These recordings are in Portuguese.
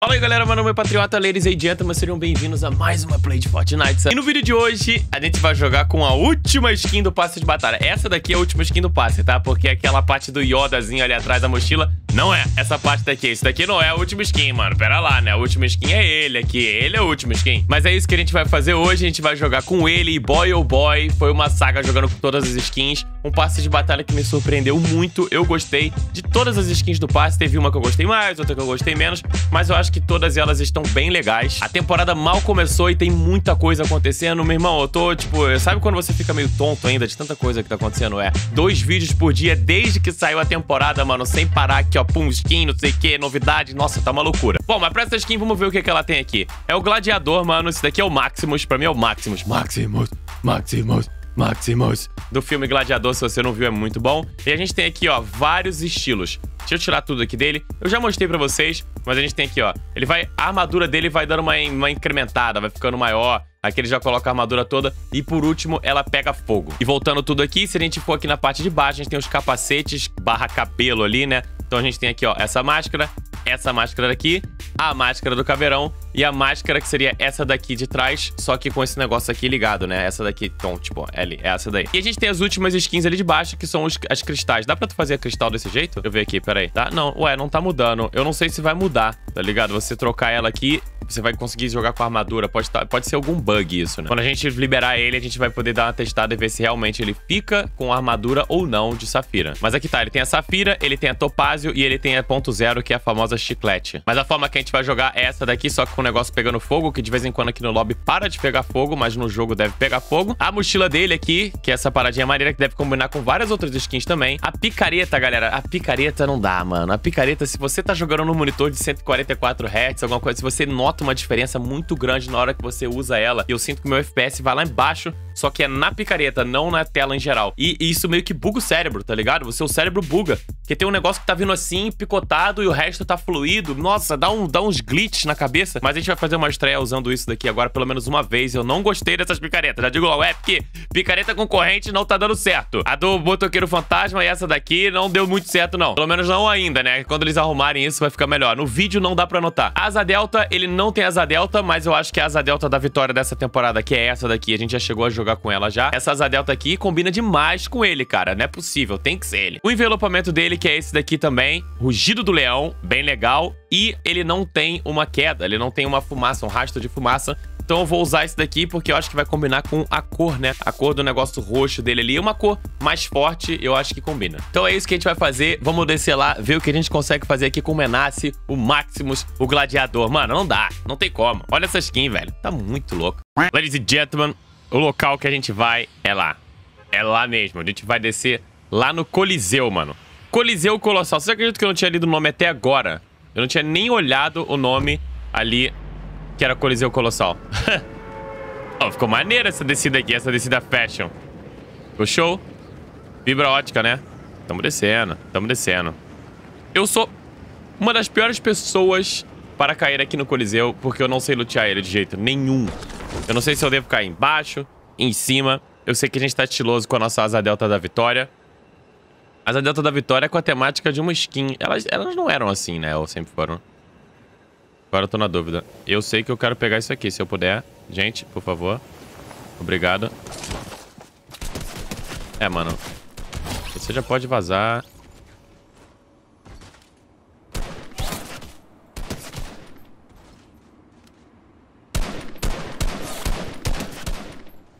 Fala aí galera, meu nome é Patriota, ladies and gentlemen, sejam bem-vindos a mais uma play de Fortnite. E no vídeo de hoje, a gente vai jogar com a última skin do passe de batalha. Essa daqui é a última skin do passe, tá? Porque aquela parte do Yodazinho ali atrás da mochila não é. Essa parte daqui, isso daqui não é a última skin, mano. Pera lá, né? A última skin é ele aqui, ele é a última skin. Mas é isso que a gente vai fazer hoje, a gente vai jogar com ele e boy oh boy. Foi uma saga jogando com todas as skins. Um passe de batalha que me surpreendeu muito, eu gostei de todas as skins do passe. Teve uma que eu gostei mais, outra que eu gostei menos, mas eu acho que todas elas estão bem legais. A temporada mal começou e tem muita coisa acontecendo. Meu irmão, eu tô, tipo, sabe quando você fica meio tonto ainda de tanta coisa que tá acontecendo? É, dois vídeos por dia desde que saiu a temporada, mano, sem parar aqui, ó, pum, skin, não sei o que, novidade. Nossa, tá uma loucura. Bom, mas pra essa skin, vamos ver o que, que ela tem aqui. É o Gladiador, mano. Esse daqui é o Maximus. Pra mim é o Maximus. Maximus, Maximus. Maximus. Do filme Gladiador, se você não viu, é muito bom. E a gente tem aqui, ó, vários estilos. Deixa eu tirar tudo aqui dele. Eu já mostrei pra vocês, mas a gente tem aqui, ó. Ele vai... A armadura dele vai dando uma, uma incrementada, vai ficando maior. Aqui ele já coloca a armadura toda. E por último, ela pega fogo. E voltando tudo aqui, se a gente for aqui na parte de baixo, a gente tem os capacetes barra cabelo ali, né? Então a gente tem aqui, ó, essa máscara, essa máscara daqui, a máscara do caveirão e a máscara que seria essa daqui de trás, só que com esse negócio aqui ligado, né? Essa daqui, então, tipo, é essa daí. E a gente tem as últimas skins ali de baixo, que são os, as cristais. Dá pra tu fazer cristal desse jeito? Deixa eu ver aqui, peraí. Tá? Não, ué, não tá mudando. Eu não sei se vai mudar, tá ligado? Você trocar ela aqui você vai conseguir jogar com a armadura. Pode, tá, pode ser algum bug isso, né? Quando a gente liberar ele, a gente vai poder dar uma testada e ver se realmente ele fica com a armadura ou não de Safira. Mas aqui tá, ele tem a Safira, ele tem a Topázio e ele tem a ponto zero, que é a famosa chiclete. Mas a forma que a gente vai jogar é essa daqui, só que com o negócio pegando fogo, que de vez em quando aqui no lobby para de pegar fogo, mas no jogo deve pegar fogo. A mochila dele aqui, que é essa paradinha maneira, que deve combinar com várias outras skins também. A picareta, galera, a picareta não dá, mano. A picareta, se você tá jogando no monitor de 144 Hz, alguma coisa, se você nota uma diferença muito grande na hora que você usa ela, eu sinto que meu FPS vai lá embaixo, só que é na picareta, não na tela em geral. E isso meio que buga o cérebro, tá ligado? O seu cérebro buga. Porque tem um negócio que tá vindo assim, picotado, e o resto tá fluido. Nossa, dá, um, dá uns glitches na cabeça. Mas a gente vai fazer uma estreia usando isso daqui agora pelo menos uma vez. Eu não gostei dessas picaretas. Já digo logo, é porque picareta concorrente não tá dando certo. A do motoqueiro fantasma e essa daqui não deu muito certo, não. Pelo menos não ainda, né? Quando eles arrumarem isso, vai ficar melhor. No vídeo não dá pra notar. asa delta, ele não tem asa delta, mas eu acho que a asa delta da vitória dessa temporada, que é essa daqui, a gente já chegou a jogar com ela já. Essa asa delta aqui combina demais com ele, cara. Não é possível, tem que ser ele. O envelopamento dele, que é esse daqui também. Rugido do leão, bem legal. E ele não tem uma queda, ele não tem uma fumaça, um rastro de fumaça. Então eu vou usar esse daqui porque eu acho que vai combinar com a cor, né? A cor do negócio roxo dele ali. Uma cor mais forte, eu acho que combina. Então é isso que a gente vai fazer. Vamos descer lá, ver o que a gente consegue fazer aqui com o Menace, o Maximus, o Gladiador. Mano, não dá. Não tem como. Olha essa skin, velho. Tá muito louco. Ladies and gentlemen, o local que a gente vai é lá. É lá mesmo. A gente vai descer lá no Coliseu, mano. Coliseu Colossal. Você acredita que eu não tinha lido o nome até agora? Eu não tinha nem olhado o nome ali, que era Coliseu Colossal. oh, ficou maneira essa descida aqui, essa descida fashion. Ficou show? Fibra ótica, né? Tamo descendo, tamo descendo. Eu sou uma das piores pessoas para cair aqui no Coliseu, porque eu não sei lutear ele de jeito nenhum. Eu não sei se eu devo cair embaixo, em cima. Eu sei que a gente tá estiloso com a nossa asa delta da vitória. Mas a Delta da Vitória é com a temática de uma skin. Elas, elas não eram assim, né? Ou sempre foram. Agora eu tô na dúvida. Eu sei que eu quero pegar isso aqui, se eu puder. Gente, por favor. Obrigado. É, mano. Você já pode vazar.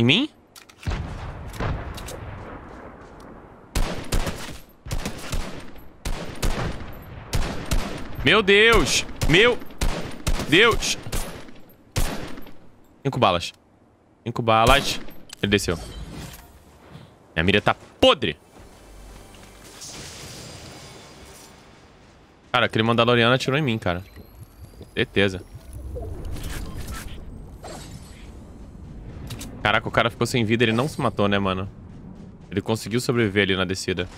Em mim? Meu Deus! Meu Deus! Cinco balas. Cinco balas. Ele desceu. Minha mira tá podre. Cara, aquele Mandaloriano atirou em mim, cara. Certeza. Caraca, o cara ficou sem vida. Ele não se matou, né, mano? Ele conseguiu sobreviver ali na descida.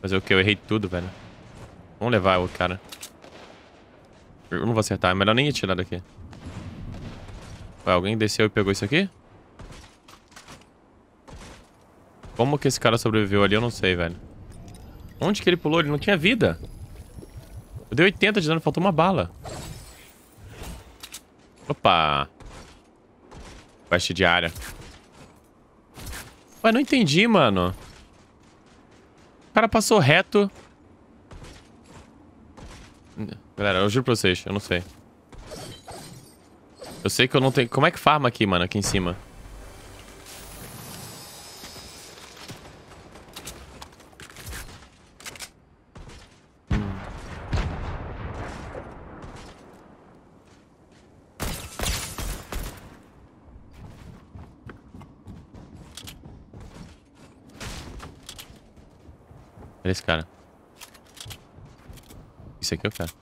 Fazer o que? Eu errei tudo, velho. Vamos levar o cara. Eu não vou acertar. É melhor nem atirar daqui. Ué, alguém desceu e pegou isso aqui? Como que esse cara sobreviveu ali, eu não sei, velho. Onde que ele pulou? Ele não tinha vida. Eu dei 80 de dano, faltou uma bala. Opa. Quest diária. Ué, não entendi, mano. O cara passou reto. Galera, eu juro pra vocês, eu não sei. Eu sei que eu não tenho... Como é que farma aqui, mano, aqui em cima? Olha esse cara. Isso aqui eu quero.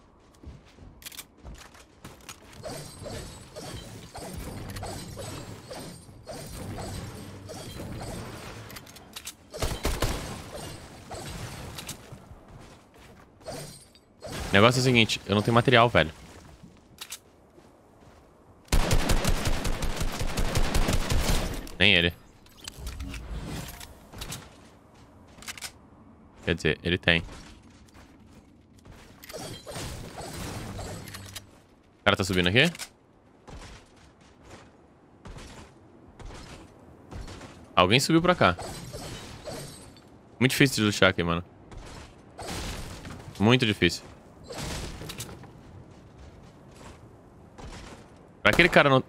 O negócio é o seguinte, eu não tenho material, velho. Nem ele. Quer dizer, ele tem. O cara tá subindo aqui? Alguém subiu pra cá. Muito difícil de lutar aqui, mano. Muito difícil. Pra aquele cara não...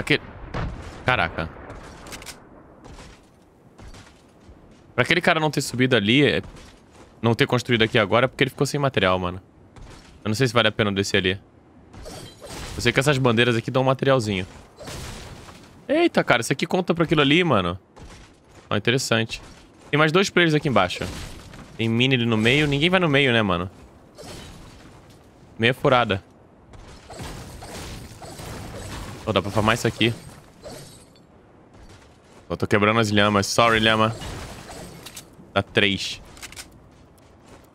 Pra que... Caraca. Pra aquele cara não ter subido ali, é, não ter construído aqui agora, é porque ele ficou sem material, mano. Eu não sei se vale a pena descer ali. Eu sei que essas bandeiras aqui dão um materialzinho. Eita, cara, isso aqui conta pra aquilo ali, mano. Ó, interessante. Tem mais dois players aqui embaixo. Tem mini ali no meio. Ninguém vai no meio, né, mano? Meia furada. Oh, dá pra farmar isso aqui. Eu tô quebrando as lhamas. Sorry, lhama. Dá três.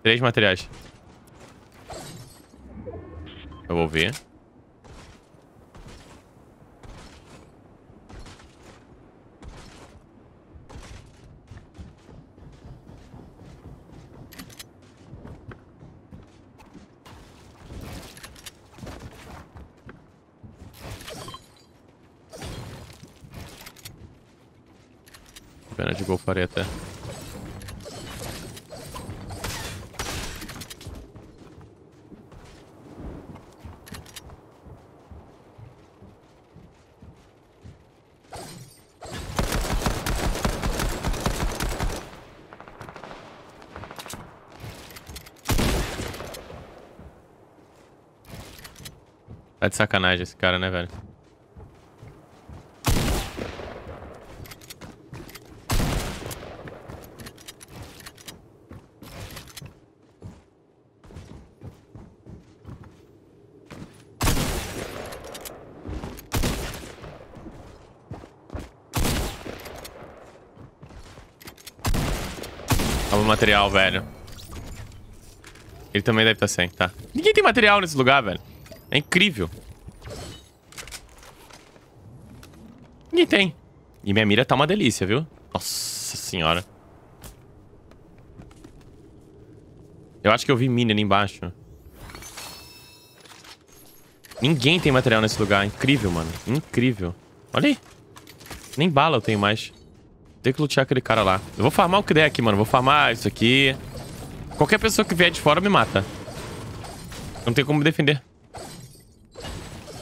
Três materiais. Eu vou ver. Gol farei até. Tá de sacanagem esse cara, né, velho? Material, velho. Ele também deve estar sem, tá. Ninguém tem material nesse lugar, velho. É incrível. Ninguém tem. E minha mira tá uma delícia, viu? Nossa senhora. Eu acho que eu vi mina ali embaixo. Ninguém tem material nesse lugar. Incrível, mano. Incrível. Olha aí. Nem bala eu tenho mais. Tem que lutear aquele cara lá. Eu vou farmar o que der aqui, mano. Vou farmar isso aqui. Qualquer pessoa que vier de fora me mata. Não tem como me defender.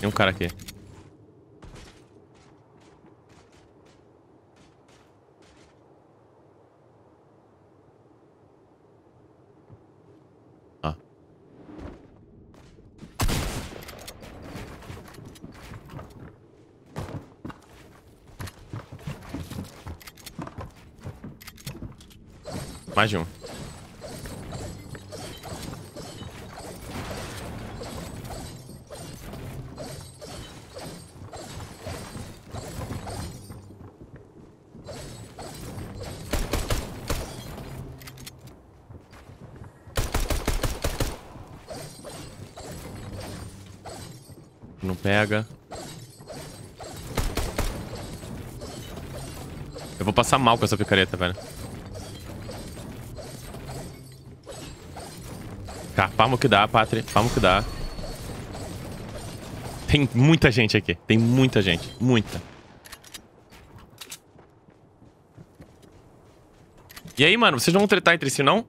Tem um cara aqui. Mais de um. Não pega. Eu vou passar mal com essa picareta, velho. Palmo que dá, Pátria. Palmo que dá. Tem muita gente aqui. Tem muita gente. Muita. E aí, mano, vocês não vão tretar entre si, não?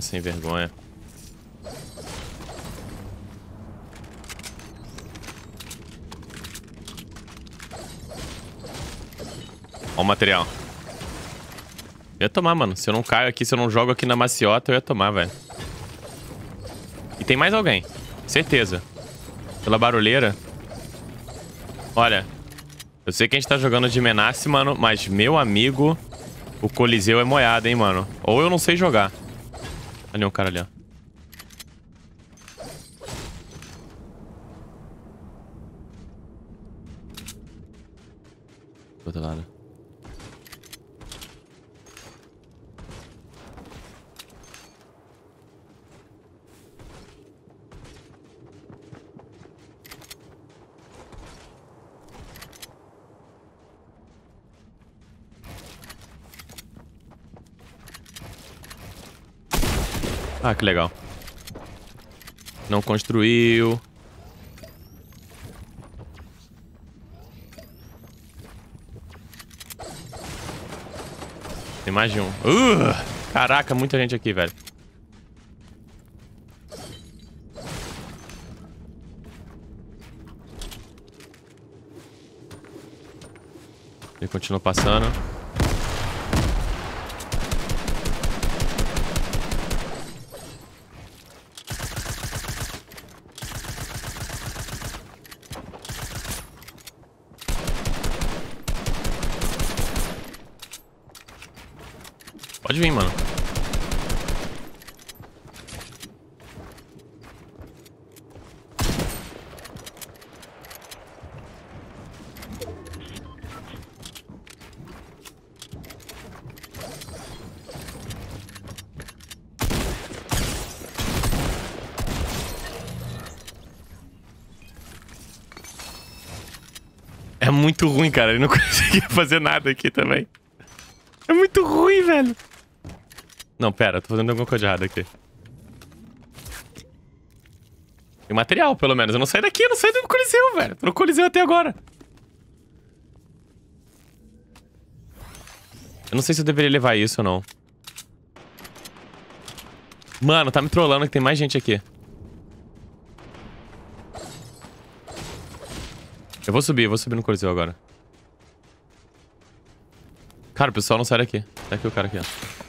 Mandaloriano sem vergonha. Ó o material. Eu ia tomar, mano. Se eu não caio aqui, se eu não jogo aqui na maciota, eu ia tomar, velho. E tem mais alguém. Certeza. Pela barulheira. Olha. Eu sei que a gente tá jogando de Menace, mano, mas meu amigo... O Coliseu é moiado, hein, mano. Ou eu não sei jogar. Ali um cara ali, ó. Do outro lado. Ah, que legal. Não construiu. Tem mais de um. Uh, caraca, muita gente aqui, velho. Ele continua passando. Pode vir, mano. É muito ruim, cara. Ele não conseguia fazer nada aqui também. É muito ruim, velho. Não, pera, tô fazendo alguma coisa errada aqui. Tem material, pelo menos. Eu não saí daqui, eu não saí do Coliseu, velho. Tô no Coliseu até agora. Eu não sei se eu deveria levar isso ou não. Mano, tá me trollando que tem mais gente aqui. Eu vou subir, eu vou subir no Coliseu agora. Cara, o pessoal não sai daqui. Tá aqui o cara aqui, ó.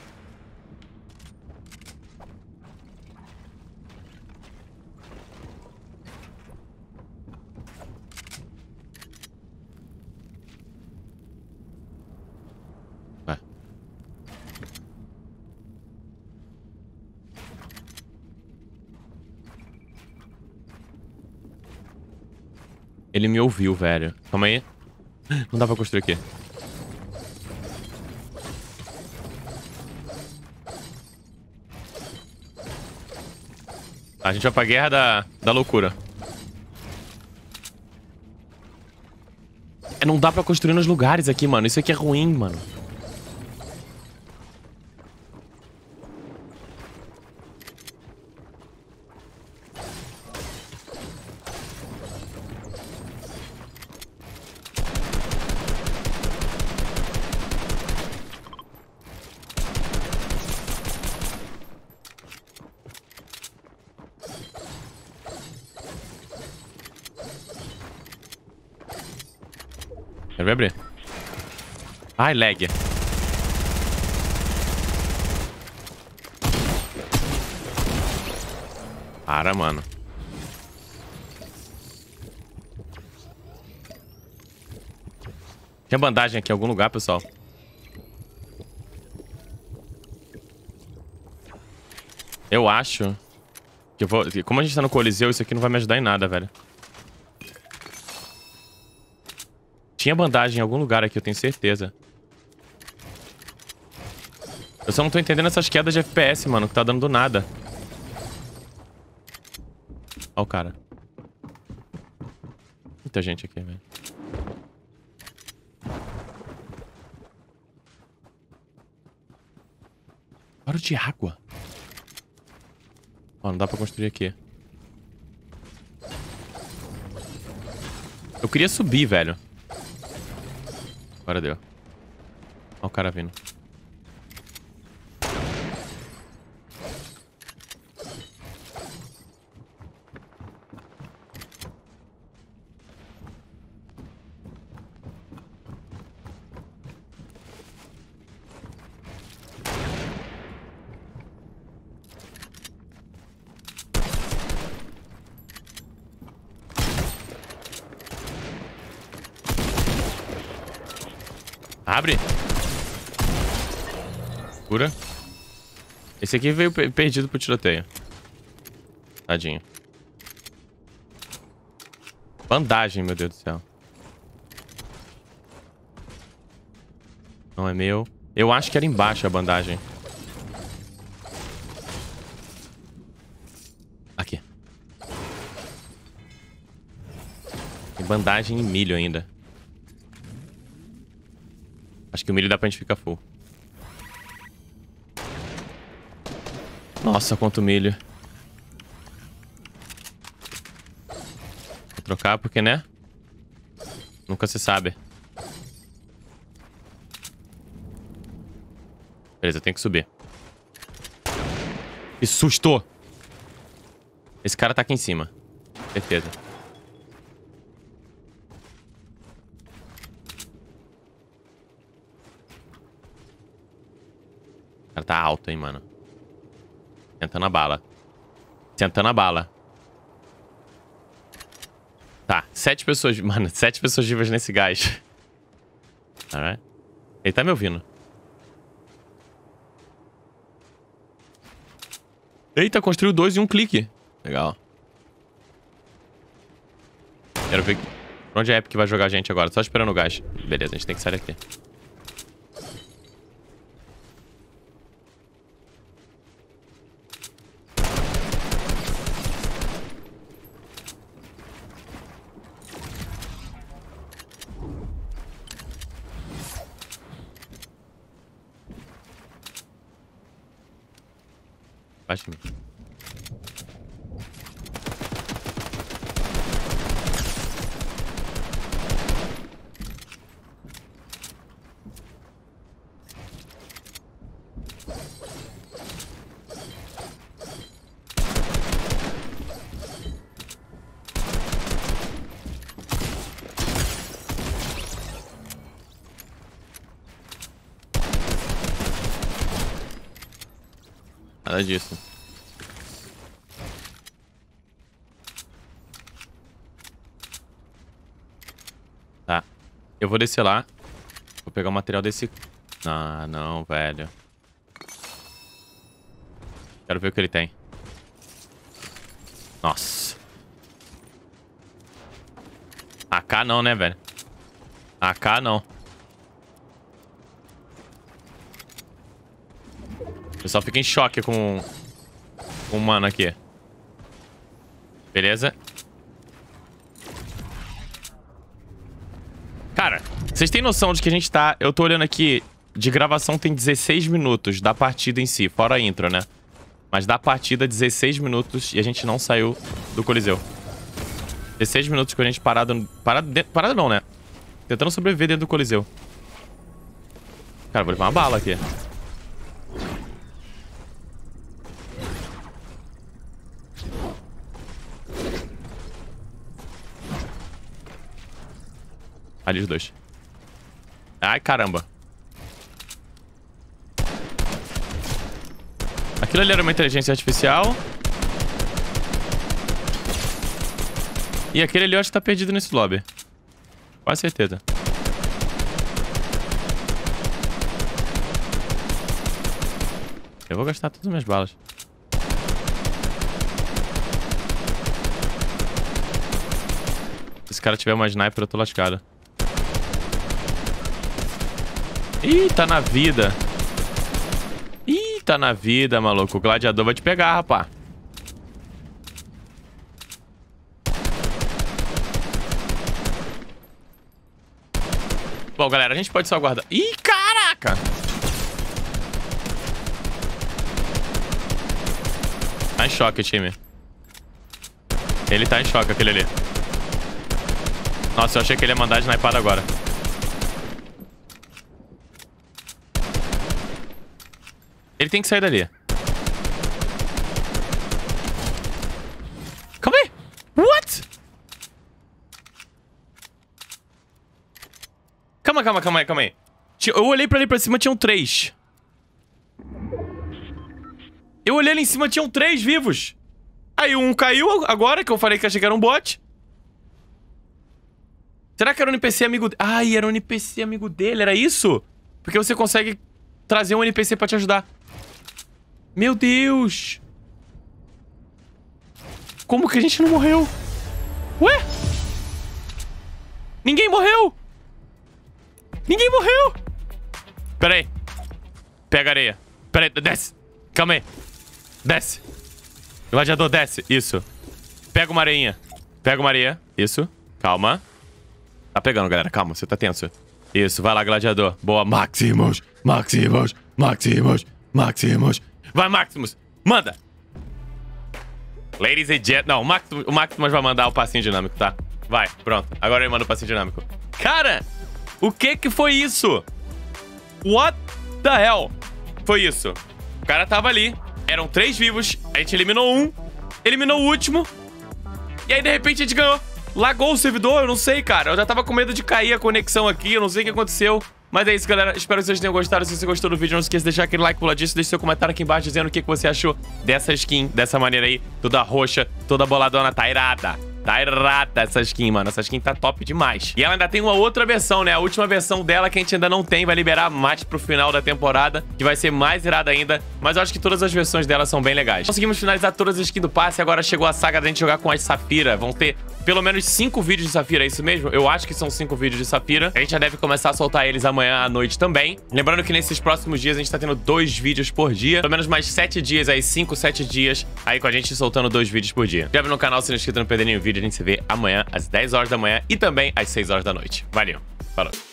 Ele me ouviu, velho. Calma aí. Não dá pra construir aqui. A gente vai pra guerra da, da loucura. É, não dá pra construir nos lugares aqui, mano. Isso aqui é ruim, mano. Vai abrir. Ai, lag. Para, mano. Tem bandagem aqui em algum lugar, pessoal. Eu acho que eu vou... Como a gente tá no Coliseu, isso aqui não vai me ajudar em nada, velho. Tinha bandagem em algum lugar aqui, eu tenho certeza. Eu só não tô entendendo essas quedas de FPS, mano, que tá dando do nada. Ó o cara. Muita gente aqui, velho. Barulho de água. Ó, não dá pra construir aqui. Eu queria subir, velho. Agora deu. Ó o cara vindo. Abre. Cura. Esse aqui veio perdido pro tiroteio. Tadinho. Bandagem, meu Deus do céu. Não é meu. Eu acho que era embaixo a bandagem. Aqui. Tem bandagem e milho ainda. Acho que o milho dá pra gente ficar full. Nossa, quanto milho. Vou trocar porque, né? Nunca se sabe. Beleza, tenho que subir. Que susto! Esse cara tá aqui em cima. Certeza. Cara tá alto, hein, mano. Sentando a bala. Sentando a bala. Tá, sete pessoas... Mano, sete pessoas vivas nesse gás. Alright. Ele tá me ouvindo. Eita, construiu dois em um clique. Legal. Quero ver onde é a Epic vai jogar a gente agora. Só esperando o gás. Beleza, a gente tem que sair daqui. Baixa em mim. Nada disso. Tá. Eu vou descer lá. Vou pegar o material desse... Ah, não, velho. Quero ver o que ele tem. Nossa. AK não, né, velho? AK não. Eu só fico em choque com, com o mano aqui. Beleza. Cara, vocês têm noção de que a gente tá... Eu tô olhando aqui, de gravação tem 16 minutos da partida em si, fora a intro, né? Mas da partida, 16 minutos e a gente não saiu do Coliseu. 16 minutos com a gente parado... Parado, parado não, né? Tentando sobreviver dentro do Coliseu. Cara, vou levar uma bala aqui. Ali os dois. Ai, caramba. Aquilo ali era uma inteligência artificial. E aquele ali eu acho que tá perdido nesse lobby. Quase certeza. Eu vou gastar todas as minhas balas. Se esse cara tiver uma sniper, eu tô lascado. Ih, tá na vida. Ih, tá na vida, maluco. O gladiador vai te pegar, rapá. Bom, galera, a gente pode só aguardar. Ih, caraca! Tá em choque, time. Ele tá em choque, aquele ali. Nossa, eu achei que ele ia mandar snipada agora. Ele tem que sair dali. Calma aí. What? Calma, calma, calma aí, calma aí. Eu olhei pra ali pra cima, tinham três. Eu olhei ali em cima, tinham três vivos. Aí um caiu agora, que eu falei que achei que era um bot. Será que era um NPC amigo... Ai, era um NPC amigo dele, era isso? Porque você consegue trazer um NPC pra te ajudar. Meu Deus! Como que a gente não morreu? Ué? Ninguém morreu! Ninguém morreu! Pera aí. Pega areia. Pera aí, desce. Calma aí. Desce. Gladiador, desce. Isso. Pega uma areinha. Pega uma areia. Isso. Calma. Tá pegando, galera. Calma, você tá tenso. Isso, vai lá, gladiador. Boa, Maximus. Maximus. Maximus. Maximus. Vai, Maximus. Manda. Ladies and gentlemen. Não, o Maximus, o Maximus vai mandar o passinho dinâmico, tá? Vai, pronto. Agora ele manda o passinho dinâmico. Cara, o que que foi isso? What the hell? Foi isso. O cara tava ali. Eram três vivos. A gente eliminou um. Eliminou o último. E aí, de repente, a gente ganhou. Lagou o servidor, eu não sei, cara. Eu já tava com medo de cair a conexão aqui, eu não sei o que aconteceu. Mas é isso, galera. Espero que vocês tenham gostado. Se você gostou do vídeo, não esqueça de deixar aquele like puladíssimo. Deixe seu comentário aqui embaixo dizendo o que você achou dessa skin, dessa maneira aí. Toda roxa, toda boladona, tá irada. Tá irada essa skin, mano. Essa skin tá top demais. E ela ainda tem uma outra versão, né? A última versão dela que a gente ainda não tem. Vai liberar mais pro final da temporada, que vai ser mais irada ainda. Mas eu acho que todas as versões dela são bem legais. Conseguimos finalizar todas as skins do passe. Agora chegou a saga da gente jogar com as Safira. Vão ter pelo menos cinco vídeos de Safira, é isso mesmo? Eu acho que são cinco vídeos de Safira. A gente já deve começar a soltar eles amanhã à noite também. Lembrando que nesses próximos dias a gente tá tendo dois vídeos por dia. Pelo menos mais sete dias aí, cinco, sete dias aí com a gente soltando dois vídeos por dia. Inscreve no canal se não é inscrito, não perder nenhum vídeo. A gente se vê amanhã às 10 horas da manhã e também às 6 horas da noite. Valeu. Falou.